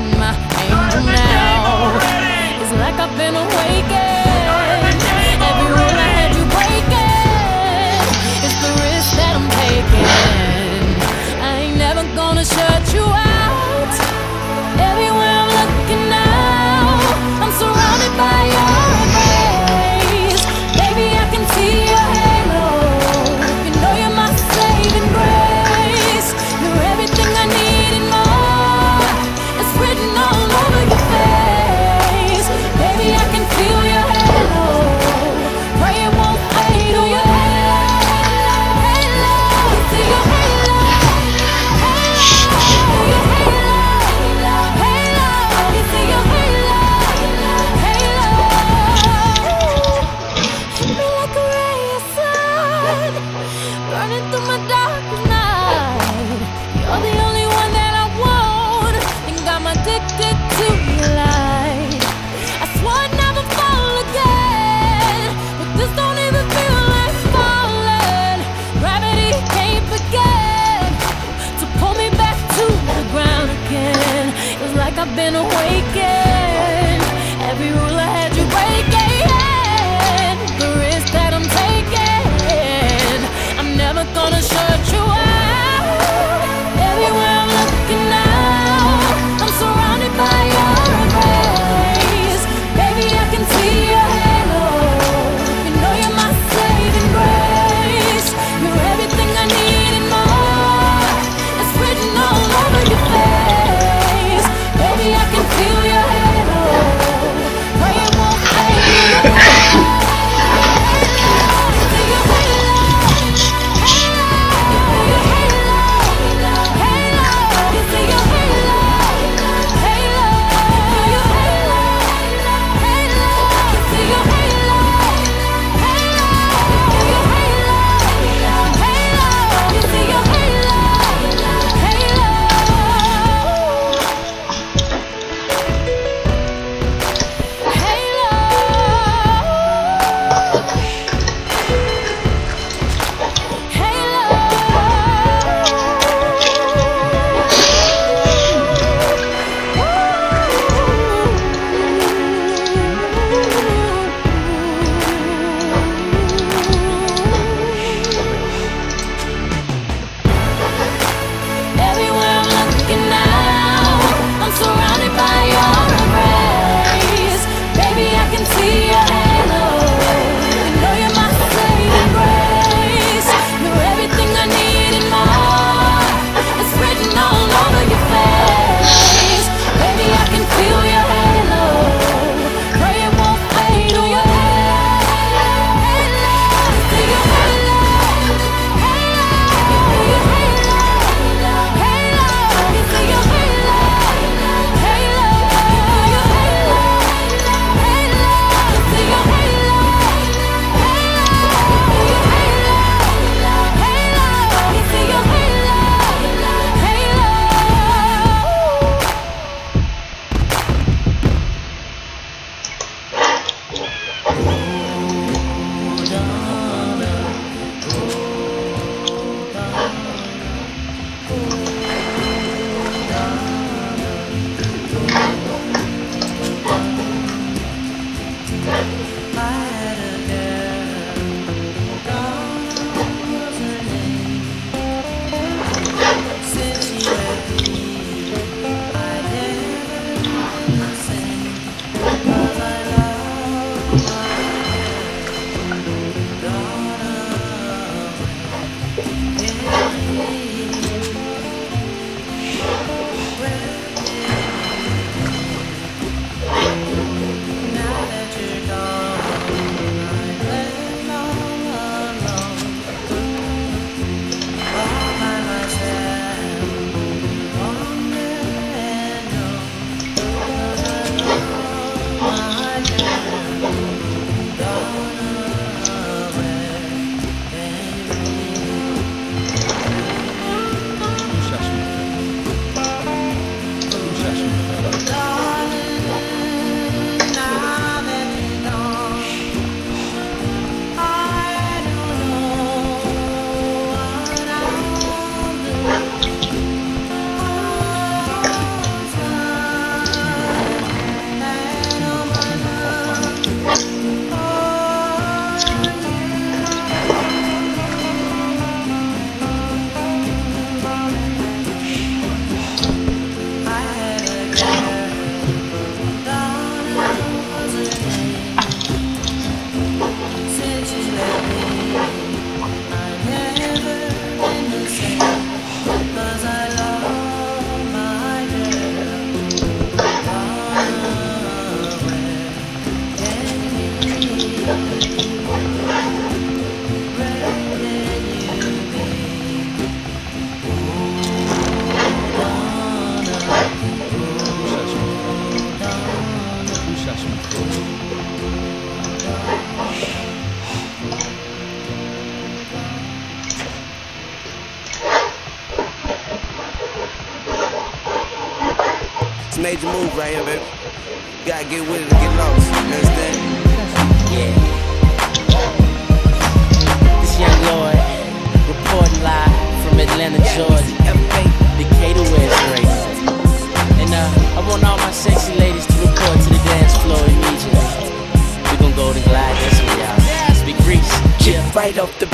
got my angel now. It's like I've been awakened.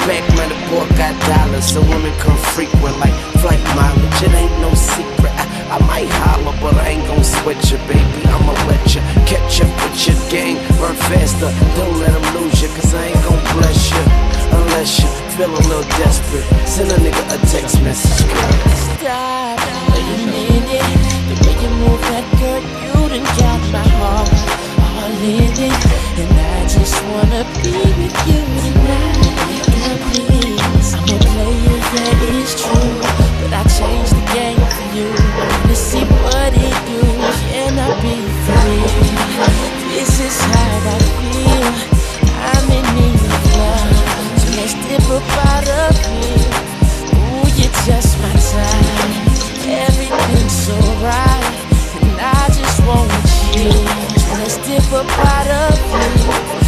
back, man, the boy got dollars. So women come frequent like flight mileage. It ain't no secret. I, I might holler, but I ain't gon' sweat you, baby. I'ma let you catch up with your gang. Run faster, don't let them lose you, cause I ain't gon' bless you. Unless you feel a little desperate. Send a nigga a text message, girl. Stop, wait a minute. The way you move that girl, you done got my heart all in. And I just wanna be with you tonight said true But I changed the game for you. To see what it do I be free? This is how I feel. I'm in need of love. So let's dip up out of here Ooh, you're just my Everything's so right And I just want you. Let's dip up out of here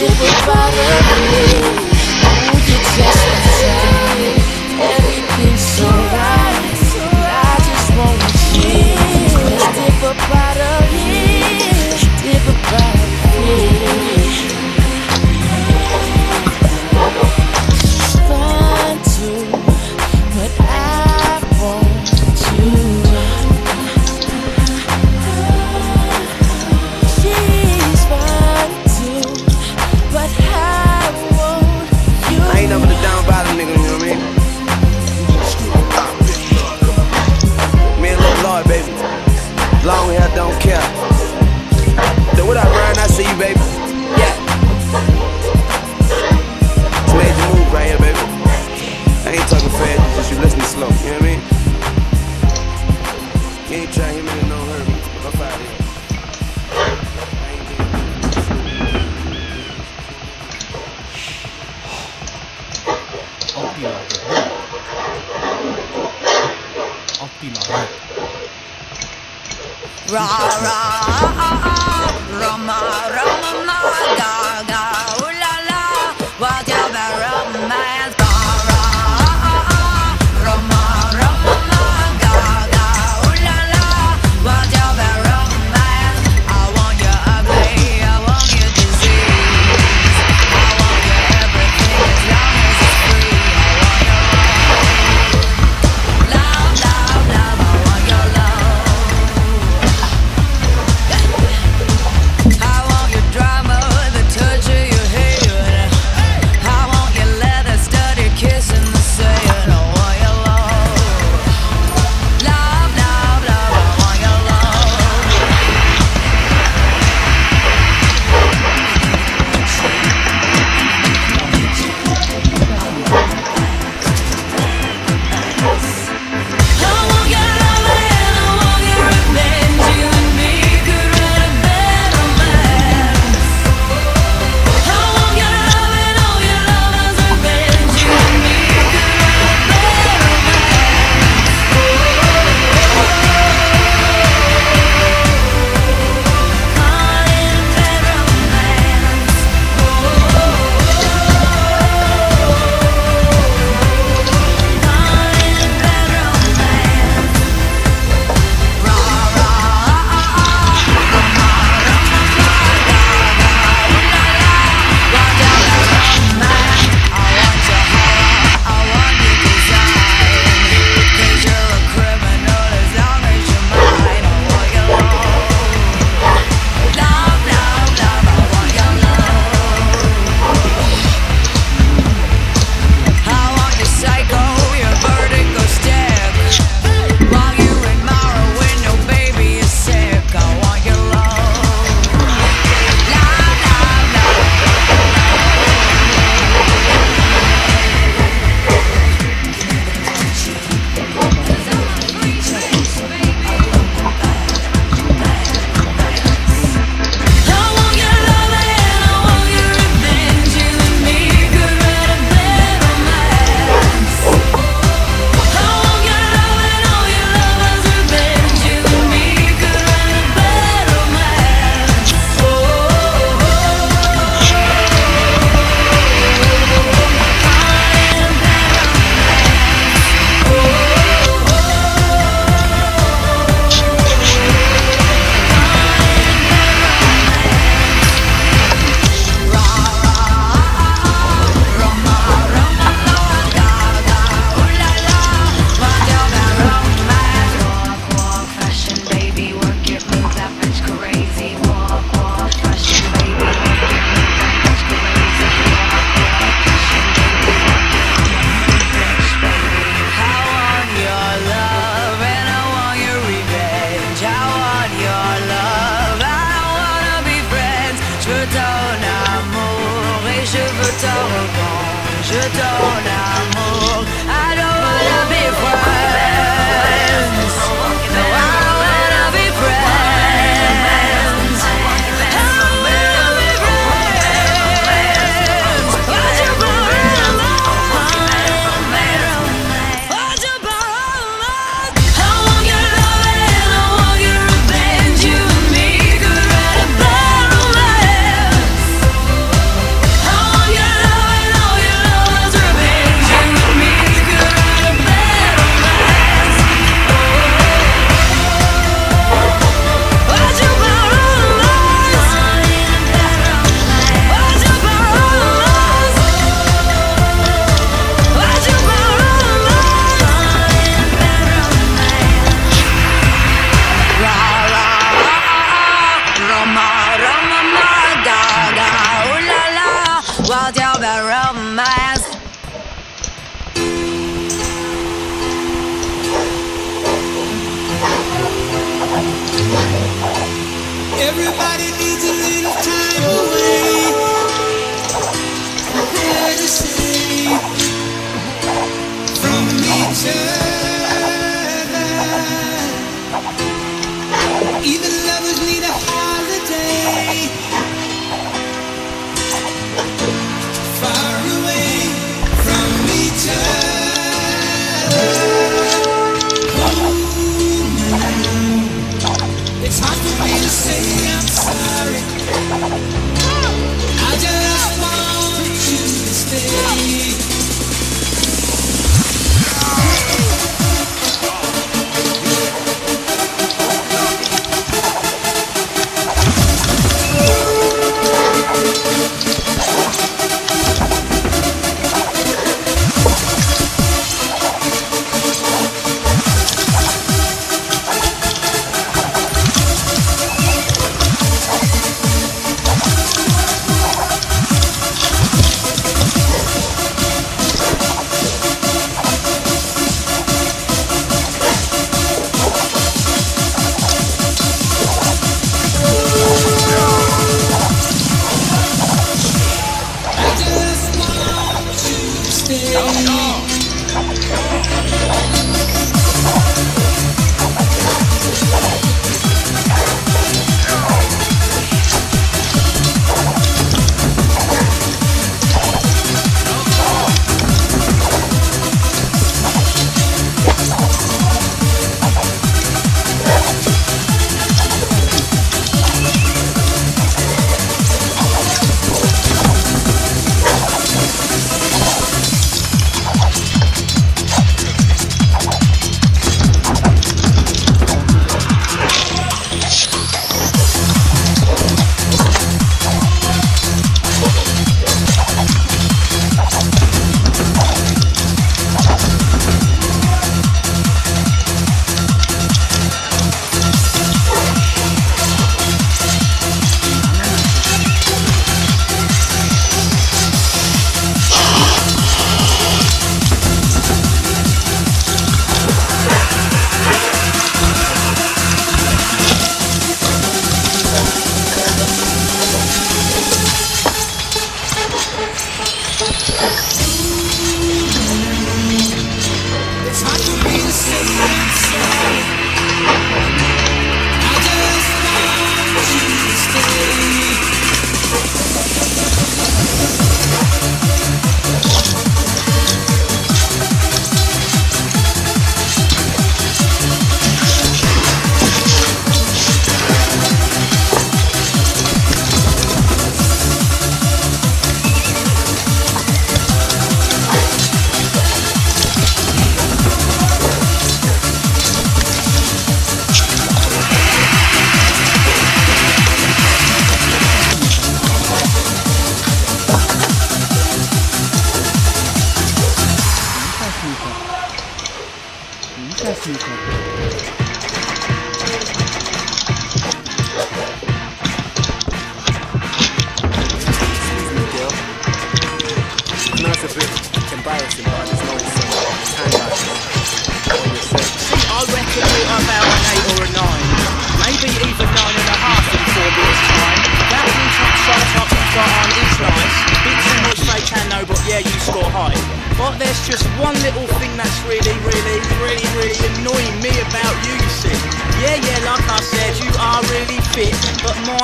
Everybody You ain't trying to hit me no hurt. I'm out here. Ra ra, ra ma ra.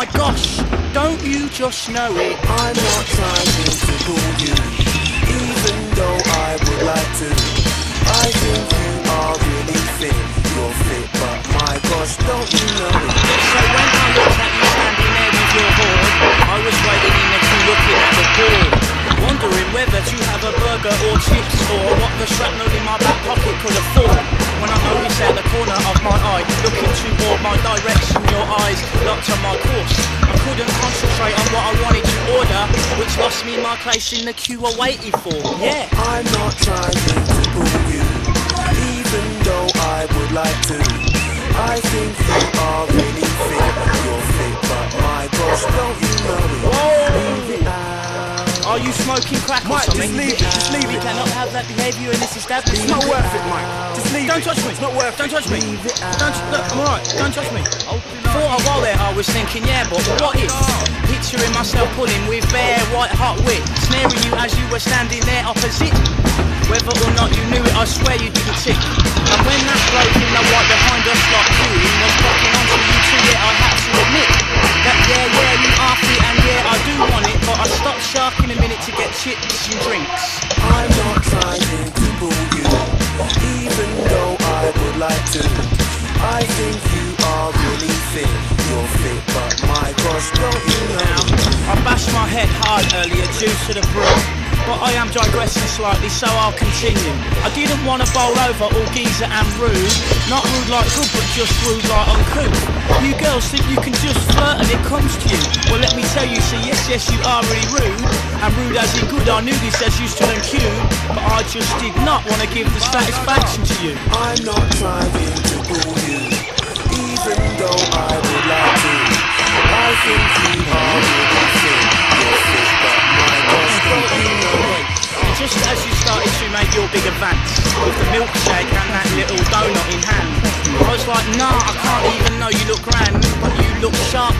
My gosh, don't you just know it? I'm not trying to fool you, even though I would like to. I think you are really fit. You're fit, but my gosh, don't you know it? So when I looked at you standing there with your board, I was waiting in the queue looking at the board. Whether to have a burger or chips or what the shrapnel in my back pocket could afford. When I noticed at the corner of my eye, looking toward my direction, your eyes locked on my course. I couldn't concentrate on what I wanted to order, which lost me my place in the queue I waited for. Yeah. I'm not trying to fool you, even though I would like to. I think you are really fit. You're fit, but my gosh, don't you know it? Out. Are you smoking crack or Mike, just leave it, just leave We it. cannot have that behaviour in this establishment. It's not worth it, Mike. Just leave Don't it. touch me. It's not worth it. Don't it. touch me. Don't look. I'm alright. Don't touch me. For a while there, I was thinking, yeah, but what if? Picturing myself pulling with bare white hot wit, snaring you as you were standing there opposite. Whether or not you knew it, I swear you didn't tick. And when that bloke in the white behind us like queuing was blocking onto you too, yeah, I had to admit that yeah, yeah, you are fit and yeah, I do want it, but I stopped sharking a minute to get chips and drinks. I'm not trying to fool you, even though I would like to. I think you are really fit. You're fit, but my gosh, don't you know? I bashed my head hard earlier due to the brew. But I am digressing slightly, so I'll continue. I didn't want to bowl over all geezer and rude. Not rude like good, but just rude like uncouth. You girls think you can just flirt and it comes to you. Well, let me tell you, see, yes, yes, you are really rude. And rude as in good, I knew this as used to and cute. But I just did not want to give the satisfaction to you. I'm not trying to fool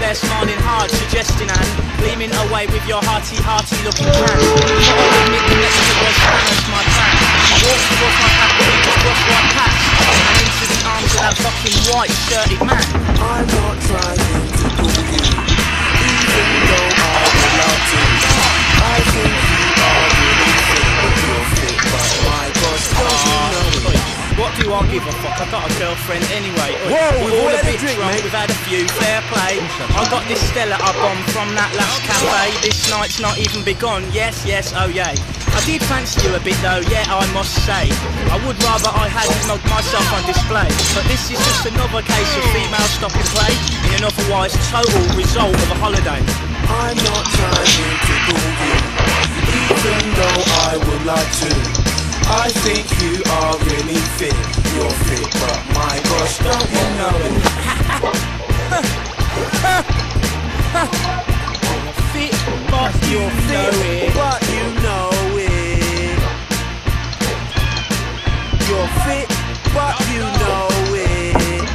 there, smiling hard, suggesting and gleaming away with your hearty, hearty looking can. I'll admit the next was Spanish, my plan. Walked towards my path, but just brushed right past and into the arms of that fucking white shirted man. I'm not trying to fool you, even though I would like to. I think do I give a fuck? I got a girlfriend anyway. Whoa, we're we've all all had a bit drink, drunk. mate. We've had a few. Fair play. I got this Stella I bombed from that last cafe. This night's not even begun. Yes, yes, oh yeah. I did fancy you a bit though, yeah, I must say. I would rather I had knocked myself on display. But this is just another case of female stop and play in an otherwise total result of a holiday. I'm not trying to fool you, even though I would like to. I think you are really fit. You're fit, but my gosh, don't you know it? Fit, but you know it. but you know it. You're fit, but you know it.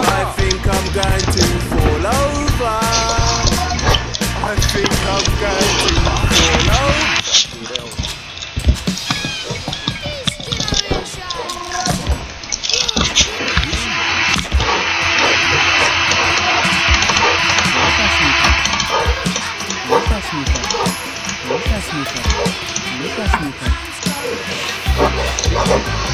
I think I'm going to fall over. I think I'm going Pass the dutchie on